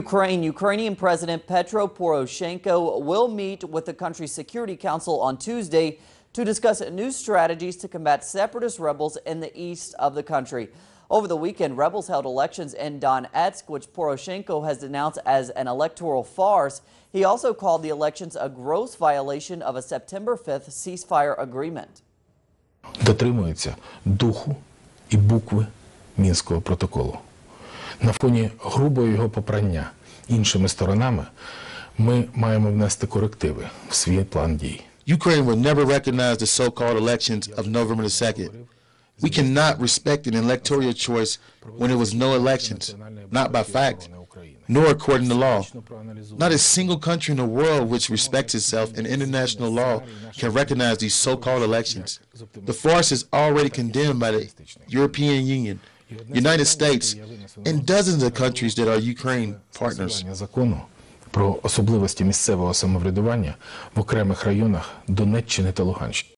Ukraine, Ukrainian President Petro Poroshenko will meet with the country's Security Council on Tuesday to discuss new strategies to combat separatist rebels in the east of the country. Over the weekend, rebels held elections in Donetsk, which Poroshenko has denounced as an electoral farce. He also called the elections a gross violation of a September 5th ceasefire agreement. дотримується духу і букви Мінського протоколу. На фоні грубого його попрання іншими сторонами ми маємо внести корективи в свій план дій. Ukraine will never recognize the so-called elections of November the 2nd. We cannot respect an electoral choice when it was no elections, not by fact, nor according to law. Not a single country in the world which respects itself and international law can recognize these so-called elections. The farce is already condemned by the European Union, United States, and dozens of countries that are Ukraine partners. Закону про особливості місцевого самоврядування в окремих районах Донеччини та Луганщини.